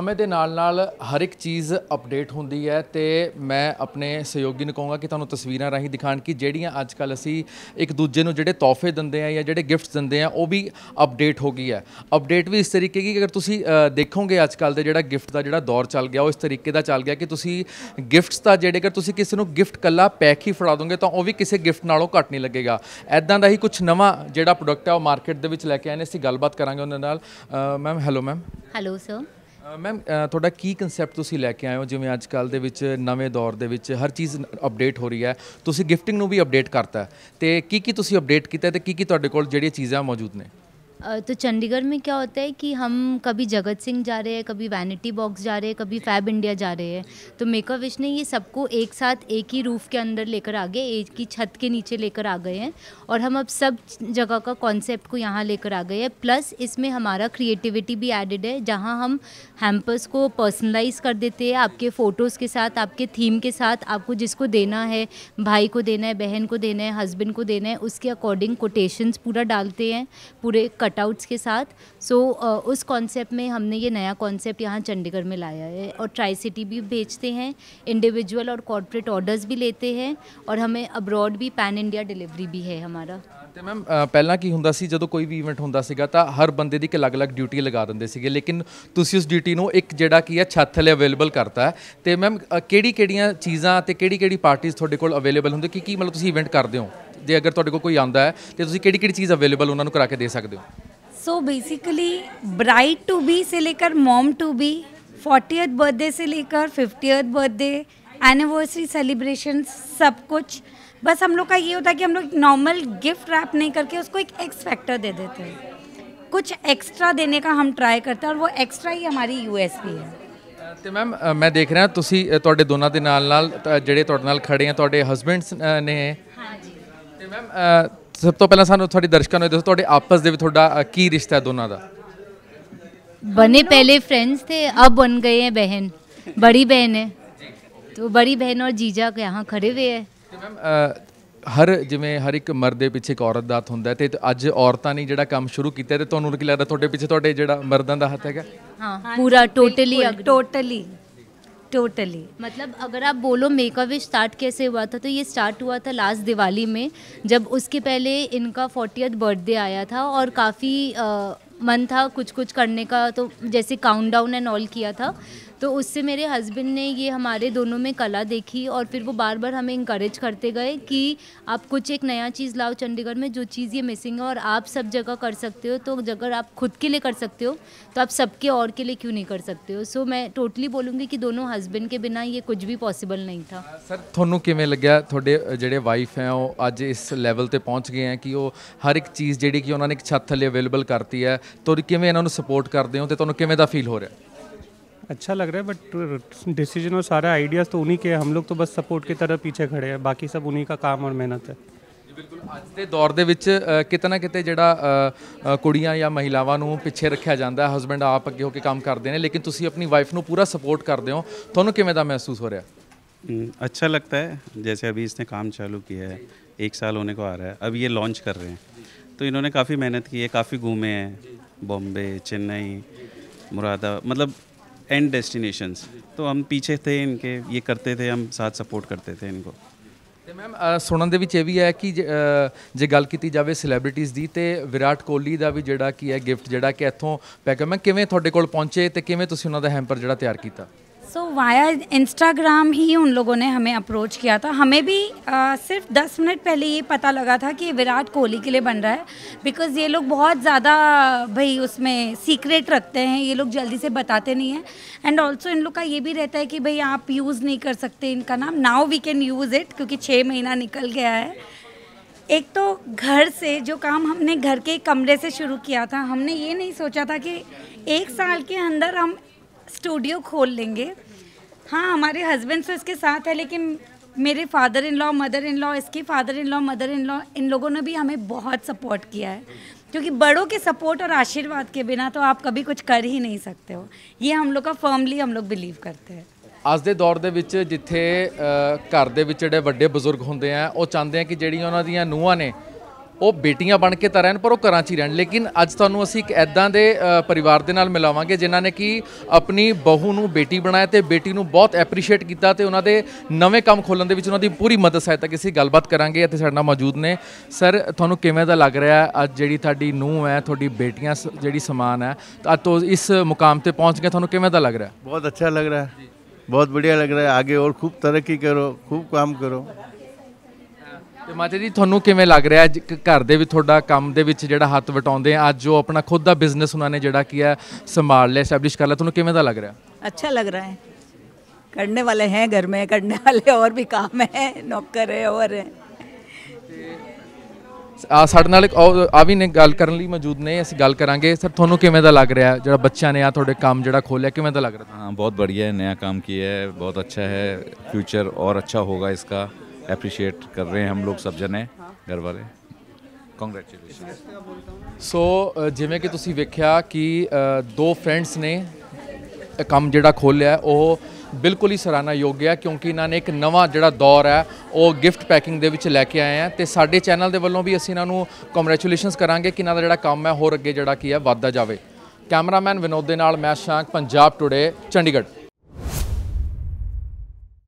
ਸਮੇਂ ਦੇ ਨਾਲ ਨਾਲ ਹਰ ਇੱਕ ਚੀਜ਼ ਅਪਡੇਟ ਹੁੰਦੀ ਹੈ ਤੇ ਮੈਂ ਆਪਣੇ ਸਹਿਯੋਗੀ ਨੂੰ ਕਹੂੰਗਾ ਕਿ ਤੁਹਾਨੂੰ ਤਸਵੀਰਾਂ ਰਾਹੀਂ ਦਿਖਾਣ ਕਿ ਜਿਹੜੀਆਂ ਅੱਜ ਕੱਲ ਅਸੀਂ ਇੱਕ ਦੂਜੇ ਨੂੰ ਜਿਹੜੇ ਤੋਹਫੇ ਦਿੰਦੇ ਆ ਜਾਂ ਜਿਹੜੇ ਗਿਫਟਸ ਦਿੰਦੇ ਆ ਉਹ ਵੀ ਅਪਡੇਟ ਹੋ ਗਈ ਹੈ। ਅਪਡੇਟ ਵੀ ਇਸ ਤਰੀਕੇ ਕੀ ਕਿ ਅਗਰ ਤੁਸੀਂ ਦੇਖੋਗੇ ਅੱਜ ਕੱਲ ਦੇ ਜਿਹੜਾ ਗਿਫਟ ਦਾ ਜਿਹੜਾ ਦੌਰ ਚੱਲ ਗਿਆ, ਉਹ ਇਸ ਤਰੀਕੇ ਦਾ ਚੱਲ ਗਿਆ ਕਿ ਤੁਸੀਂ ਗਿਫਟਸ ਦਾ ਜਿਹੜੇ ਅਗਰ ਤੁਸੀਂ ਕਿਸੇ ਨੂੰ ਗਿਫਟ ਕੱਲਾ ਪੈਕ ਹੀ ਫੜਾ ਦੋਗੇ ਤਾਂ ਉਹ ਵੀ ਕਿਸੇ ਗਿਫਟ ਨਾਲੋਂ ਘੱਟ ਨਹੀਂ ਲੱਗੇਗਾ। ਐਦਾਂ ਦਾ ਹੀ ਕੁਝ ਨਵਾਂ ਜਿਹੜਾ ਪ੍ਰੋਡਕਟ ਹੈ ਉਹ ਮਾਰਕੀਟ ਦੇ ਵਿੱਚ ਲੈ ਕੇ ਆਏ ਨੇ, ਅਸੀਂ ਗੱਲਬਾਤ ਕਰਾਂਗੇ ਉਹਨਾਂ ਨਾਲ। Ma'am hello ma'am hello sir ma'am ਤੁਹਾਡਾ ਕੀ ਕਨਸੈਪਟ ਤੁਸੀਂ ਲੈ ਕੇ ਆਏ ਹੋ? ਜਿਵੇਂ ਅੱਜ ਕੱਲ ਦੇ ਵਿੱਚ ਨਵੇਂ ਦੌਰ ਦੇ ਵਿੱਚ ਹਰ ਚੀਜ਼ ਅਪਡੇਟ ਹੋ ਰਹੀ ਹੈ। ਤੁਸੀਂ ਗਿਫਟਿੰਗ ਨੂੰ ਵੀ ਅਪਡੇਟ ਕਰਤਾ ਹੈ। ਤੇ ਕੀ ਕੀ ਤੁਸੀਂ ਅਪਡੇਟ ਕੀਤਾ ਹੈ ਤੇ ਕੀ ਕੀ ਤੁਹਾਡੇ ਕੋਲ ਜਿਹੜੀਆਂ ਚੀਜ਼ਾਂ ਮੌਜੂਦ ਨੇ? तो चंडीगढ़ में क्या होता है कि हम कभी जगत सिंह जा रहे हैं, कभी वैनिटी बॉक्स जा रहे हैं, कभी फैब इंडिया जा रहे हैं। तो मेका विश ने ये सबको एक साथ, एक ही रूफ के अंदर लेकर आ गए, एक ही छत के नीचे लेकर आ गए हैं। और हम अब सब जगह का कॉन्सेप्ट को यहाँ लेकर आ गए हैं। प्लस इसमें हमारा क्रिएटिविटी भी एडेड है, जहाँ हम हैम्पर्स को पर्सनलाइज कर देते हैं, आपके फ़ोटोज़ के साथ, आपके थीम के साथ, आपको जिसको देना है, भाई को देना है, बहन को देना है हस्बैंड को देना है, उसके अकॉर्डिंग कोटेशंस पूरा डालते हैं, पूरे कटआउट्स के साथ सो उस कॉन्सेप्ट में हमने ये नया कॉन्सेप्ट यहाँ चंडीगढ़ में लाया है और ट्राई सिटी भी बेचते हैं इंडिविजुअल और कॉर्पोरेट ऑर्डर्स भी लेते हैं और हमें अब्रॉड भी पैन इंडिया डिलीवरी भी है हमारा ਤੇ ਮੈਮ ਪਹਿਲਾਂ ਕੀ ਹੁੰਦਾ ਸੀ ਜਦੋਂ ਕੋਈ ਵੀ ਇਵੈਂਟ ਹੁੰਦਾ ਸੀਗਾ ਤਾਂ ਹਰ ਬੰਦੇ ਦੀ ਇੱਕ ਅਲੱਗ-ਅਲੱਗ ਡਿਊਟੀ ਲਗਾ ਦਿੰਦੇ ਸੀਗੇ ਲੇਕਿਨ ਤੁਸੀਂ ਉਸ ਡਿਊਟੀ ਨੂੰ ਇੱਕ ਜਿਹੜਾ ਕੀ ਹੈ ਛੱਤ ਥੱਲੇ ਅਵੇਲੇਬਲ ਕਰਤਾ ਹੈ ਤੇ ਮੈਮ ਕਿਹੜੀ-ਕਿਹੜੀਆਂ ਚੀਜ਼ਾਂ ਤੇ ਕਿਹੜੀ-ਕਿਹੜੀ ਪਾਰਟੀਆਂ ਤੁਹਾਡੇ ਕੋਲ ਅਵੇਲੇਬਲ ਹੁੰਦੇ ਕੀ ਕੀ ਮਤਲਬ ਤੁਸੀਂ ਇਵੈਂਟ ਕਰਦੇ ਹੋ ਜੇ ਅਗਰ ਤੁਹਾਡੇ ਕੋਲ ਕੋਈ ਆਂਦਾ ਹੈ ਤੇ ਤੁਸੀਂ ਕਿਹੜੀ-ਕਿਹੜੀ ਚੀਜ਼ ਅਵੇਲੇਬਲ ਉਹਨਾਂ ਨੂੰ ਕਰਾ ਕੇ ਦੇ ਸਕਦੇ ਹੋ so basically bride to be से लेकर mom to be fortieth birthday से लेकर फिफ्टियथ बर्थडे एनिवर्सरी सेलिब्रेशन सब कुछ बस हम लोग का ये होता है कि हम लोग नॉर्मल गिफ्ट रैप नहीं करके उसको एक एक्स फैक्टर दे देते हैं कुछ एक्स्ट्रा देने का हम ट्राई करते हैं और वो एक्स्ट्रा ही हमारी यूएसपी है ਤੇ ਮੈਮ ਮੈਂ ਦੇਖ ਰਿਹਾ ਤੁਸੀਂ ਅ, ਤੁਹਾਡੇ ਦੋਨਾਂ ਦੇ ਨਾਲ ਨਾਲ ਅ, ਜਿਹੜੇ ਤੁਹਾਡੇ ਨਾਲ ਖੜੇ ਆ ਤੁਹਾਡੇ ਹਸਬੈਂਡਸ ਨੇ ਹਾਂਜੀ ਤੇ ਮੈਮ ਸਭ ਤੋਂ ਪਹਿਲਾਂ ਸਾਨੂੰ ਤੁਹਾਡੀ ਦਰਸ਼ਕਾਂ ਨੂੰ ਇਹ ਦੱਸੋ ਤੁਹਾਡੇ ਆਪਸ ਦੇ ਵਿੱਚ ਤੁਹਾਡਾ ਅ, ਕੀ ਰਿਸ਼ਤਾ ਹੈ ਦੋਨਾਂ ਦਾ बने पहले फ्रेंड्स थे अब बन गए हैं बहन बड़ी बहन है तो बड़ी बहन और जीजा यहाँ खड़े हुए हैं ਤੇ ਮੈਮ ਹਰ ਜਿਵੇਂ ਹਰ ਇੱਕ ਮਰਦ ਦੇ ਪਿੱਛੇ ਇੱਕ ਔਰਤ ਦਾ ਹੱਥ ਹੁੰਦਾ ਹੈ ਤੇ ਅੱਜ ਔਰਤਾਂ ਨੇ ਜਿਹੜਾ ਕੰਮ ਸ਼ੁਰੂ ਕੀਤਾ ਹੈ ਤੇ ਤੁਹਾਨੂੰ ਕੀ ਲੱਗਦਾ ਤੁਹਾਡੇ ਪਿੱਛੇ ਤੁਹਾਡੇ ਜਿਹੜਾ ਮਰਦਾਂ ਦਾ ਹੱਥ ਹੈਗਾ हाँ पूरा टोटली टोटली totally. मतलब अगर आप बोलो मेकअप स्टार्ट कैसे हुआ था तो ये स्टार्ट हुआ था लास्ट दिवाली में, जब उसके पहले इनका फोर्टियथ बर्थडे आया था और काफ़ी मन था कुछ कुछ करने का तो जैसे काउंट डाउन एंड ऑल किया था तो उससे मेरे हस्बैंड ने ये हमारे दोनों में कला देखी और फिर वो बार बार हमें इंकरेज करते गए कि आप कुछ एक नया चीज़ लाओ चंडीगढ़ में जो चीज़ ये मिसिंग है और आप सब जगह कर सकते हो तो अगर आप खुद के लिए कर सकते हो तो आप सबके और के लिए क्यों नहीं कर सकते हो सो मैं टोटली बोलूँगी कि दोनों हस्बैंड के बिना ये कुछ भी पॉसिबल नहीं था ਸਰ ਤੁਹਾਨੂੰ ਕਿਵੇਂ ਲੱਗਿਆ ਤੁਹਾਡੇ ਅ, ਜਿਹੜੇ ਵਾਈਫ ਹੈ ਉਹ ਅੱਜ ਇਸ ਲੈਵਲ ਤੇ ਪਹੁੰਚ ਗਏ ਹੈ ਕਿ ਉਹ ਹਰ ਇੱਕ ਚੀਜ਼ ਜਿਹੜੀ ਕਿ ਉਹਨਾਂ ਨੇ ਇੱਕ ਛੱਤ ਥੱਲੇ ਅਵੇਲੇਬਲ ਕਰਤੀ ਹੈ ਤੁਸੀਂ ਕਿਵੇਂ ਇਹਨਾਂ ਨੂੰ ਸਪੋਰਟ ਕਰਦੇ ਹੋ ਤੇ ਤੁਹਾਨੂੰ ਕਿਵੇਂ ਦਾ ਫੀਲ ਹੋ ਰਿਹਾ अच्छा लग रहा है बट डिसीजन और सारा आइडियाज़ तो उन्हीं के हैं हम लोग तो बस सपोर्ट की तरह पीछे खड़े हैं बाकी सब उन्हीं का काम और मेहनत है ਜੀ ਬਿਲਕੁਲ ਅੱਜ ਦੇ ਦੌਰ ਦੇ ਵਿੱਚ ਅ, ਕਿਤੇ ਨਾ ਕਿਤੇ ਜਿਹੜਾ ਅ, ਅ, ਕੁੜੀਆਂ ਜਾਂ ਮਹਿਲਾਵਾਂ ਨੂੰ ਪਿੱਛੇ ਰੱਖਿਆ ਜਾਂਦਾ ਹੈ ਹਸਬੰਡ ਆਪ ਅੱਗੇ ਹੋ ਕੇ ਕੰਮ ਕਰਦੇ ਨੇ ਲੇਕਿਨ ਤੁਸੀਂ ਆਪਣੀ ਵਾਈਫ ਨੂੰ ਪੂਰਾ ਸਪੋਰਟ ਕਰਦੇ ਹੋ ਤੁਹਾਨੂੰ ਕਿਵੇਂ ਦਾ ਮਹਿਸੂਸ ਹੋ ਰਿਹਾ हम्म, अच्छा लगता है जैसे अभी इसने काम चालू किया है एक साल होने को आ रहा है अब ये लॉन्च कर रहे हैं तो इन्होंने काफ़ी मेहनत की है काफ़ी घूमे हैं बॉम्बे चेन्नई मुरादा मतलब एंड डेस्टिनेशंस तो हम पीछे थे इनके ये करते थे हम साथ सपोर्ट करते थे इनको ਤੇ ਮੈਮ ਸੁਣਨ ਦੇ ਵਿੱਚ ਇਹ ਵੀ ਹੈ ਕਿ ਜੇ, ਅ, ਜੇ ਗੱਲ ਕੀਤੀ ਜਾਵੇ ਸੈਲੀਬ੍ਰਿਟੀਜ਼ ਦੀ ਤੇ ਵਿਰਾਟ ਕੋਹਲੀ ਦਾ ਵੀ ਜਿਹੜਾ ਕੀ ਹੈ ਗਿਫਟ ਜਿਹੜਾ ਕਿ ਇੱਥੋਂ ਪੈਕ ਮੈਂ ਕਿਵੇਂ ਤੁਹਾਡੇ ਕੋਲ ਪਹੁੰਚੇ ਤੇ ਕਿਵੇਂ ਤੁਸੀਂ ਉਹਨਾਂ ਦਾ ਹੈਂਪਰ ਜਿਹੜਾ ਤਿਆਰ ਕੀਤਾ सो वाया इंस्टाग्राम ही उन लोगों ने हमें अप्रोच किया था। हमें भी आ, सिर्फ़ 10 मिनट पहले ये पता लगा था कि विराट कोहली के लिए बन रहा है बिकॉज़ ये लोग बहुत ज़्यादा भाई उसमें सीक्रेट रखते हैं ये लोग जल्दी से बताते नहीं हैं। एंड ऑल्सो इन लोग का ये भी रहता है कि भाई आप यूज़ नहीं कर सकते इनका नाम। Now we can use it क्योंकि छः महीना निकल गया है। एक तो घर से जो काम हमने घर के कमरे से शुरू किया था हमने ये नहीं सोचा था कि एक साल के अंदर हम स्टूडियो खोल लेंगे हाँ हमारे हस्बैंड तो इसके साथ है लेकिन मेरे father in law mother in law इसके father in law mother in law इन लोगों ने भी हमें बहुत सपोर्ट किया है क्योंकि बड़ों के सपोर्ट और आशीर्वाद के बिना तो आप कभी कुछ कर ही नहीं सकते हो ये हम लोग का फर्मली हम लोग बिलीव करते हैं ਅੱਜ ਦੇ ਦੌਰ ਦੇ ਵਿੱਚ ਜਿੱਥੇ ਅ, ਘਰ ਦੇ ਵਿੱਚ ਜਿਹੜੇ ਵੱਡੇ ਬਜ਼ੁਰਗ ਹੁੰਦੇ ਆ ਉਹ ਚਾਹੁੰਦੇ ਆ ਕਿ ਜਿਹੜੀਆਂ ਉਹਨਾਂ ਦੀਆਂ ਨੂੰਹਾਂ ਨੇ ਉਹ ਬੇਟੀਆਂ ਬਣ ਕੇ ਤਾਂ ਰਹਿਣ ਪਰ ਉਹ ਘਰਾਂ 'ਚ ਹੀ ਰਹਿਣ ਲੇਕਿਨ ਅੱਜ ਤੁਹਾਨੂੰ ਅਸੀਂ ਇੱਕ ਐਦਾਂ ਦੇ ਅ, ਪਰਿਵਾਰ ਦੇ ਨਾਲ ਮਿਲਾਵਾਂਗੇ ਜਿਨ੍ਹਾਂ ਨੇ ਕਿ ਆਪਣੀ ਬਹੂ ਨੂੰ ਬੇਟੀ ਬਣਾਇਆ ਤੇ ਬੇਟੀ ਨੂੰ ਬਹੁਤ ਐਪਰੀਸ਼ੀਏਟ ਕੀਤਾ ਤੇ ਉਹਨਾਂ ਦੇ ਨਵੇਂ ਕੰਮ ਖੋਲਣ ਦੇ ਵਿੱਚ ਉਹਨਾਂ ਦੀ ਪੂਰੀ ਮਦਦ ਸਹਾਇਤਾ ਕੀਤੀ ਅਸੀਂ ਗੱਲਬਾਤ ਕਰਾਂਗੇ ਇੱਥੇ ਸਾਡੇ ਨਾਲ ਮੌਜੂਦ ਨੇ ਸਰ ਤੁਹਾਨੂੰ ਕਿਵੇਂ ਦਾ ਲੱਗ ਰਿਹਾ ਹੈ ਅੱਜ ਜਿਹੜੀ ਤੁਹਾਡੀ ਨੂੰਹ ਹੈ ਤੁਹਾਡੀ ਬੇਟੀਆਂ ਸ- ਜਿਹੜੀ ਸਮਾਨ ਹੈ ਤਾਂ ਅੱਜ ਤੋਂ ਇਸ ਮੁਕਾਮ ਤੇ ਪਹੁੰਚ ਗਏ ਤੁਹਾਨੂੰ ਕਿਵੇਂ ਦਾ ਲੱਗ ਰਿਹਾ बहुत अच्छा लग रहा है बहुत बढ़िया लग रहा है आगे और खूब तरक्की करो खूब काम करो ਤੇ ਮਾਤਾ ਜੀ ਤੁਹਾਨੂੰ ਕਿਵੇਂ ਲੱਗ ਰਿਹਾ ਅੱਜ ਕ- ਘਰ ਦੇ ਵਿੱਚ ਤੁਹਾਡਾ ਕੰਮ ਦੇ ਵਿੱਚ ਜਿਹੜਾ ਹੱਥ ਵਟਾਉਂਦੇ ਆ ਅੱਜ ਜੋ ਆਪਣਾ ਖੁਦ ਦਾ ਬਿਜ਼ਨਸ ਉਹਨਾਂ ਨੇ ਜਿਹੜਾ ਕੀ ਹੈ ਸੰਭਾਲ ਲਿਆ ਐਸਟੈਬਲਿਸ਼ ਕਰ ਲਿਆ ਤੁਹਾਨੂੰ ਕਿਵੇਂ ਦਾ ਲੱਗ ਰਿਹਾ अच्छा लग रहा है करने वाले हैं घर में करने वाले और भी काम है नौकर है और है ਆ ਸਾਡੇ ਨਾਲ ਇੱਕ ਉਹ- ਆ ਵੀ ਨੇ ਗੱਲ ਕਰਨ ਲਈ ਮੌਜੂਦ ਨੇ ਅਸੀਂ ਗੱਲ ਕਰਾਂਗੇ ਸਰ ਤੁਹਾਨੂੰ ਕਿਵੇਂ ਦਾ ਲੱਗ ਰਿਹਾ ਜਿਹੜਾ ਬੱਚਿਆਂ ਨੇ ਆ ਤੁਹਾਡੇ ਕੰਮ ਜਿਹੜਾ ਖੋਲਿਆ ਕਿਵੇਂ ਦਾ ਲੱਗ ਰਿਹਾ हाँ बहुत बढ़िया है नया काम किया है बहुत अच्छा है फ्यूचर और अच्छा होगा इसका अप्रिशिएट कर रहे हैं हम लोग सब जने घर वाले कॉन्ग्रेचुलेशन ਸੋ ਅ, ਜਿਵੇਂ ਕਿ ਤੁਸੀਂ ਵੇਖਿਆ ਕਿ ਅ, ਦੋ ਫਰੈਂਡਸ ਨੇ ਇਹ ਕੰਮ ਜਿਹੜਾ ਖੋਲਿਆ ਉਹ ਬਿਲਕੁਲ ਹੀ ਸਰਾਹਨਾਯੋਗ ਹੈ ਕਿਉਂਕਿ ਇਹਨਾਂ ਨੇ ਇੱਕ ਨਵਾਂ ਜਿਹੜਾ ਦੌਰ ਹੈ ਉਹ ਗਿਫਟ ਪੈਕਿੰਗ ਦੇ ਵਿੱਚ ਲੈ ਕੇ ਆਏ ਆ ਤੇ ਸਾਡੇ ਚੈਨਲ ਦੇ ਵੱਲੋਂ ਵੀ ਅਸੀਂ ਇਹਨਾਂ ਨੂੰ ਕੰਗ੍ਰੈਚੁਲੇਸ਼ਨਸ ਕਰਾਂਗੇ ਕਿ ਇਹਨਾਂ ਦਾ ਜਿਹੜਾ ਕੰਮ ਹੈ ਹੋਰ ਅੱਗੇ ਜਿਹੜਾ ਕੀ ਹੈ ਵੱਧਦਾ ਜਾਵੇ ਕੈਮਰਾਮੈਨ ਵਿਨੋਦ ਦੇ ਨਾਲ ਮੈਂ ਸ਼ਾਂਕ ਪੰਜਾਬ ਟੁਡੇ ਚੰਡੀਗੜ੍ਹ